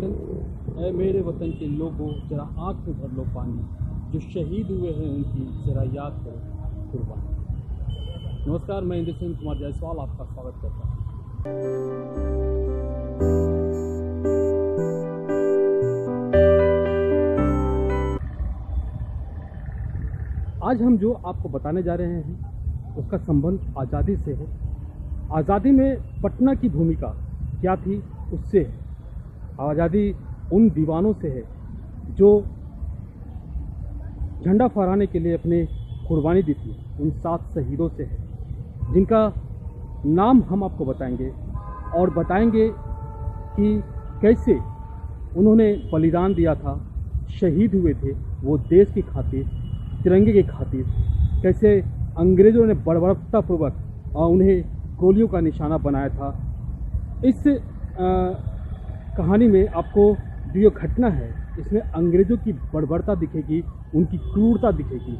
वतन। ऐ मेरे वतन के लोगों, जरा आँख में भर लो पानी। जो शहीद हुए हैं उनकी जरा याद करो, कुर्बानी। नमस्कार, मैं इंद्र सिंह कुमार जायसवाल, आपका स्वागत करता हूँ। आज हम जो आपको बताने जा रहे हैं, उसका संबंध आज़ादी से है। आज़ादी में पटना की भूमिका क्या थी, उससे है। आज़ादी उन दीवानों से है जो झंडा फहराने के लिए अपने कुर्बानी दी थी। उन सात शहीदों से है जिनका नाम हम आपको बताएँगे और बताएँगे कि कैसे उन्होंने बलिदान दिया था शहीद हुए थे वो देश की खातिर तिरंगे की खातिर कैसे अंग्रेज़ों ने बर्बरतापूर्वक उन्हें गोलियों का निशाना बनाया था। इस आ, कहानी में आपको जो ये घटना है, इसमें अंग्रेज़ों की बड़बड़ता दिखेगी, उनकी क्रूरता दिखेगी।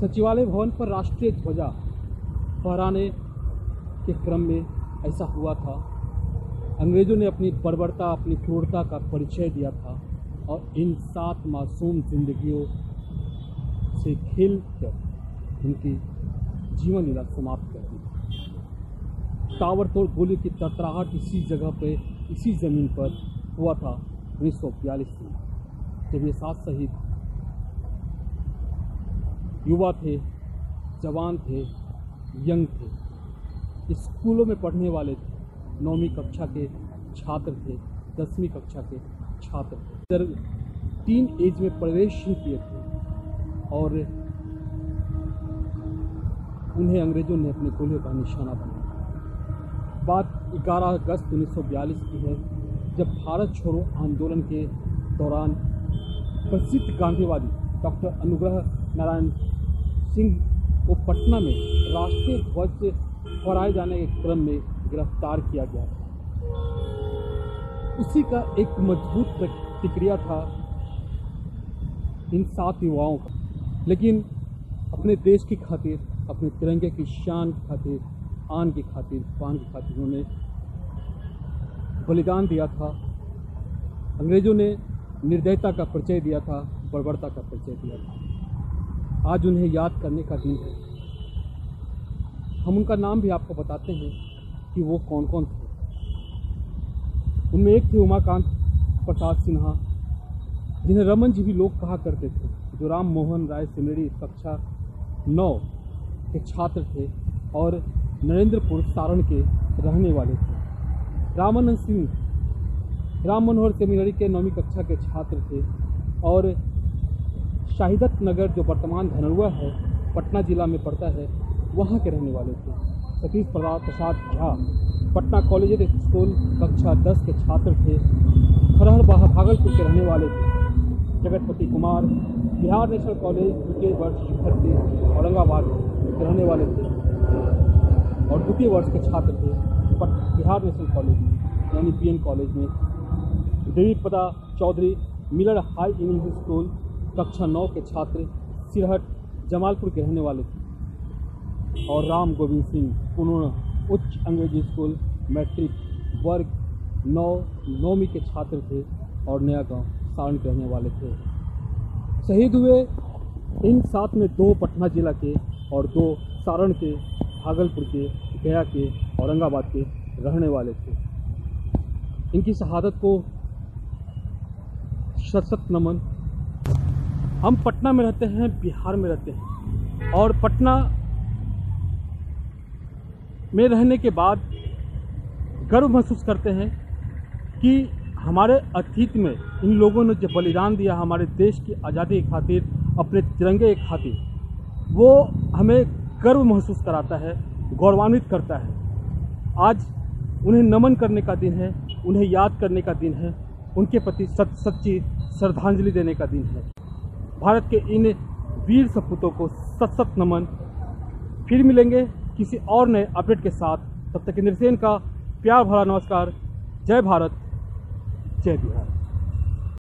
सचिवालय भवन पर राष्ट्रीय ध्वजा फहराने के क्रम में ऐसा हुआ था। अंग्रेज़ों ने अपनी बर्बरता, अपनी क्रूरता का परिचय दिया था और इन सात मासूम जिंदगियों से खेल कर उनकी जीवन लीला समाप्त कर दी। टावर तोड़ गोली की तड़तड़ाहट इसी जगह पे, इसी ज़मीन पर हुआ था, उन्नीस सौ बयालीस में। जब ये सात शहीद युवा थे, जवान थे, यंग थे। स्कूलों में पढ़ने वाले थे। नौवीं कक्षा के छात्र थे, दसवीं कक्षा के छात्र थे। टीन एज में प्रवेश ही किए थे और उन्हें अंग्रेज़ों ने अपने गोलियों का निशाना बनाया। बात 11 अगस्त 1942 की है, जब भारत छोड़ो आंदोलन के दौरान प्रसिद्ध गांधीवादी डॉक्टर अनुग्रह नारायण सिंह को पटना में राष्ट्रीय ध्वज से फहराए जाने के क्रम में गिरफ़्तार किया गया। था उसी का एक मज़बूत प्रतिक्रिया था इन सात युवाओं का। लेकिन अपने देश की खातिर, अपने तिरंगे की शान की खातिर, आन की खातिर, पान की खातिर उन्होंने बलिदान दिया था। अंग्रेज़ों ने निर्दयता का परिचय दिया था, बर्बरता का परिचय दिया था। आज उन्हें याद करने का दिन है। हम उनका नाम भी आपको बताते हैं कि वो कौन कौन थे। उनमें एक थे उमाकांत प्रसाद सिन्हा, जिन्हें रमन जी भी लोग कहा करते थे, जो राम मोहन राय सिमरी कक्षा नौ के छात्र थे और नरेंद्रपुर सारण के रहने वाले थे। रामानंद सिंह, राम मनोहर सेमिनरी के नौवीं कक्षा के छात्र थे और शाहिदत नगर जो वर्तमान धनरुआ है, पटना जिला में पड़ता है, वहाँ के रहने वाले थे। सतीश प्रसाद झा, पटना कॉलेज स्कूल, कक्षा 10 के छात्र थे। खरहर बाहा भागलपुर के रहने वाले थे। जगतपति कुमार, बिहार नेशनल कॉलेज द्वितीय वर्ष शिक्षक थे, औरंगाबाद के रहने वाले थे। और द्वितीय वर्ष के छात्र थे बिहार नेशनल कॉलेज में, यानी पी कॉलेज में। Devi Pada Chaudhary, Miller high English school कक्षा नौ के छात्र सिरहट, जमालपुर के रहने वाले थे। और राम गोविंद सिंह, उन्होंने उच्च अंग्रेज़ी स्कूल, मैट्रिक, वर्ग नौ, नौवीं के छात्र थे और नया गाँव, सारण के रहने वाले थे। शहीद हुए इन साथ में दो पटना जिला के और दो सारण के, भागलपुर के, गया के, औरंगाबाद के रहने वाले थे। इनकी शहादत को शत नमन हम पटना में रहते हैं, बिहार में रहते हैं। और पटना में रहने के बाद गर्व महसूस करते हैं कि हमारे अतीत में इन लोगों ने जो बलिदान दिया हमारे देश की आज़ादी की खातिर, अपने तिरंगे की खातिर, वो हमें गर्व महसूस कराता है, गौरवान्वित करता है। आज उन्हें नमन करने का दिन है, उन्हें याद करने का दिन है, उनके प्रति सच सच्ची श्रद्धांजलि देने का दिन है। भारत के इन वीर सपूतों को सत सत नमन। फिर मिलेंगे किसी और नए अपडेट के साथ। तब तक इंद्रसेन का प्यार भरा नमस्कार। जय भारत, जय बिहार।